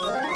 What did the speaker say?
you